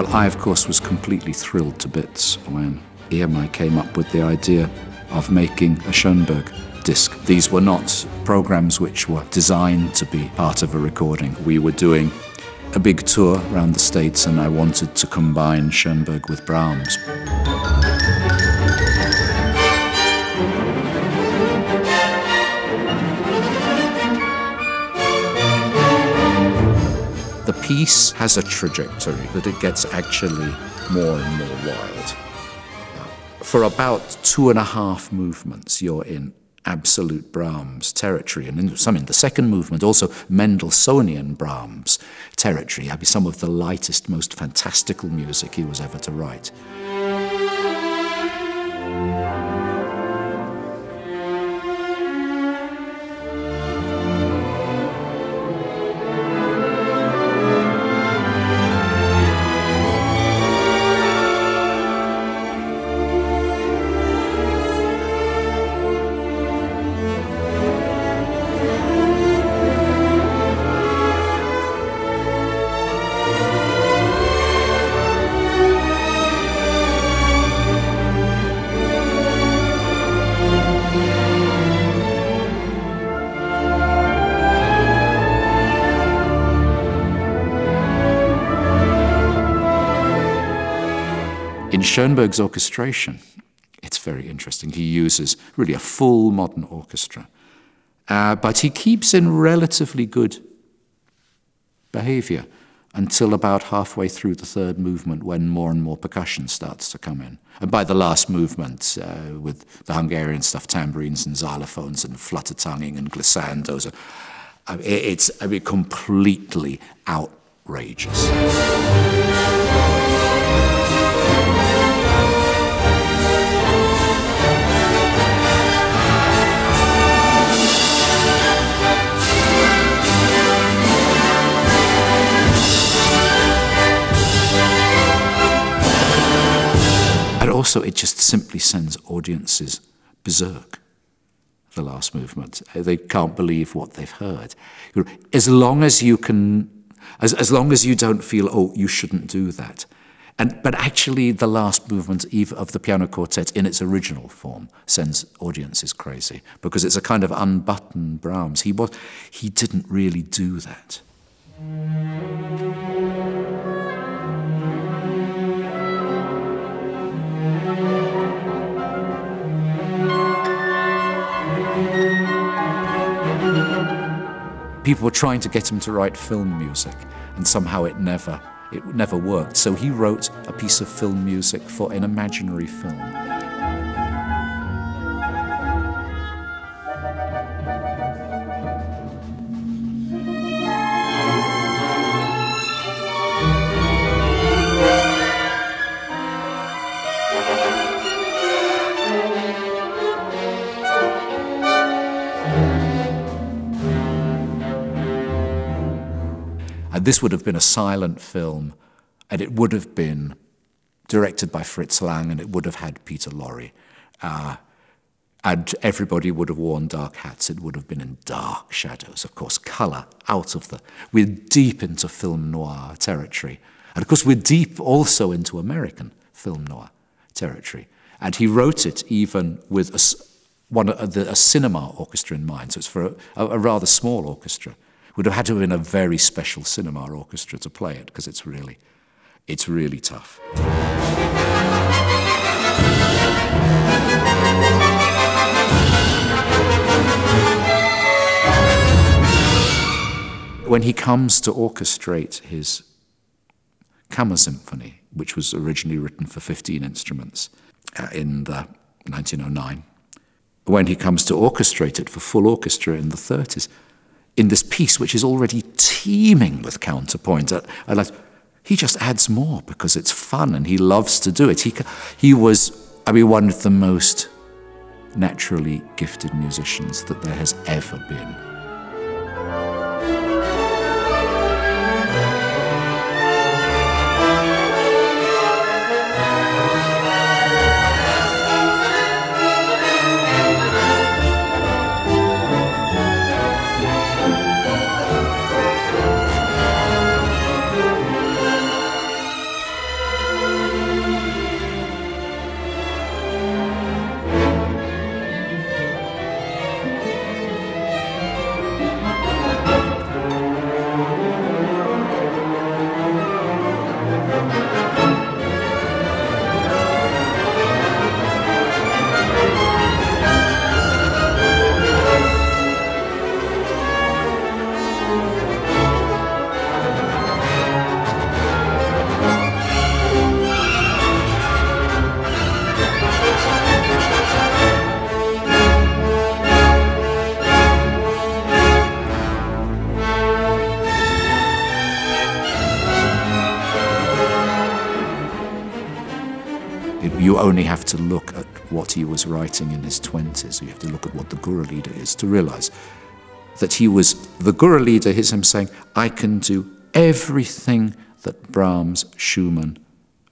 Well, I, of course, was completely thrilled to bits when EMI came up with the idea of making a Schoenberg disc. These were not programs which were designed to be part of a recording. We were doing a big tour around the States, and I wanted to combine Schoenberg with Brahms. Piece has a trajectory that it gets actually more and more wild. For about two and a half movements, you're in absolute Brahms territory, and in, some in the second movement, also Mendelssohnian Brahms territory. Some of the lightest, most fantastical music he was ever to write. In Schoenberg's orchestration, it's very interesting. He uses really a full modern orchestra, uh, but he keeps in relatively good behavior until about halfway through the third movement when more and more percussion starts to come in. And by the last movement, uh, with the Hungarian stuff, tambourines and xylophones and flutter tonguing and glissandos, uh, it's I mean, completely outrageous. Also, it just simply sends audiences berserk. The last movement. Uh, they can't believe what they've heard. As long as you can, as, as long as you don't feel, oh, you shouldn't do that. And, but actually, the last movement of the piano quartet in its original form sends audiences crazy because it's a kind of unbuttoned Brahms. He, was, he didn't really do that. People were trying to get him to write film music, and somehow it never, it never worked. So he wrote a piece of film music for an imaginary film. And this would have been a silent film, and it would have been directed by Fritz Lang, and it would have had Peter Lorre. Uh, and everybody would have worn dark hats. It would have been in dark shadows, of course, colour out of the. We're deep into film noir territory. And of course, we're deep also into American film noir territory. And he wrote it even with a, one, a, a cinema orchestra in mind. So it's for a, a rather small orchestra would have had to have been a very special cinema orchestra to play it because it's really, it's really tough. When he comes to orchestrate his Kammer Symphony, which was originally written for 15 instruments uh, in the 1909, when he comes to orchestrate it for full orchestra in the 30s, in this piece, which is already teeming with counterpoint. I, I he just adds more because it's fun and he loves to do it. He, he was, I mean, one of the most naturally gifted musicians that there has ever been. Only have to look at what he was writing in his 20s, you have to look at what the Gurre-Lieder is to realize that he was, the Gurre-Lieder is him saying, I can do everything that Brahms, Schumann,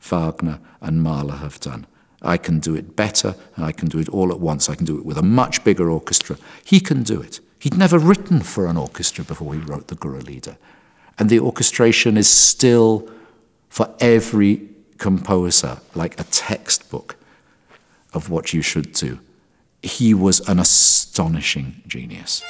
Wagner, and Mahler have done. I can do it better, and I can do it all at once. I can do it with a much bigger orchestra. He can do it. He'd never written for an orchestra before he wrote the Gurre-Lieder. And the orchestration is still, for every composer, like a textbook of what you should do. He was an astonishing genius.